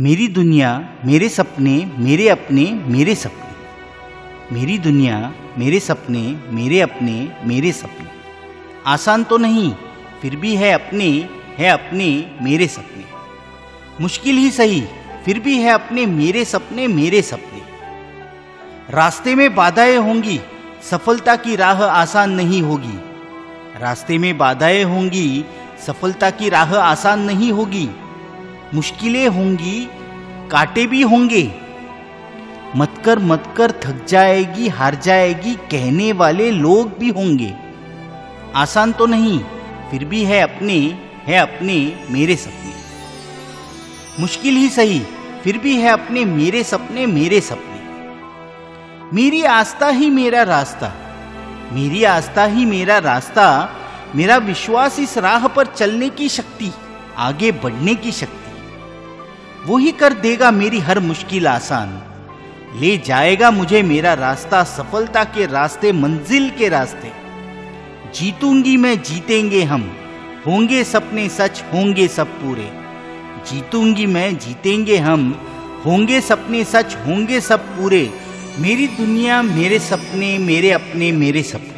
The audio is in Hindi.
मेरी दुनिया मेरे सपने, मेरे अपने, मेरे सपने। मेरी दुनिया मेरे सपने, मेरे अपने, मेरे सपने। आसान तो नहीं, फिर भी है अपने है अपने, मेरे सपने। मुश्किल ही सही, फिर भी है अपने, मेरे सपने मेरे सपने। रास्ते में बाधाएँ होंगी, सफलता की राह आसान नहीं होगी। रास्ते में बाधाएँ होंगी, सफलता की राह आसान नहीं होगी। मुश्किलें होंगी, कांटे भी होंगे। मत कर मत कर, थक जाएगी, हार जाएगी, कहने वाले लोग भी होंगे। आसान तो नहीं, फिर भी है अपने है अपने, मेरे सपने। मुश्किल ही सही, फिर भी है अपने, मेरे सपने मेरे सपने। मेरी आस्था ही मेरा रास्ता, मेरी आस्था ही मेरा रास्ता, मेरा विश्वास इस राह पर चलने की शक्ति, आगे बढ़ने की शक्ति। वो ही कर देगा मेरी हर मुश्किल आसान। ले जाएगा मुझे मेरा रास्ता सफलता के रास्ते, मंजिल के रास्ते। जीतूँगी मैं, जीतेंगे हम। होंगे सपने सच, होंगे सब पूरे। जीतूँगी मैं, जीतेंगे हम। होंगे सपने सच, होंगे सब पूरे। मेरी दुनिया मेरे सपने, मेरे अपने, मेरे सपने।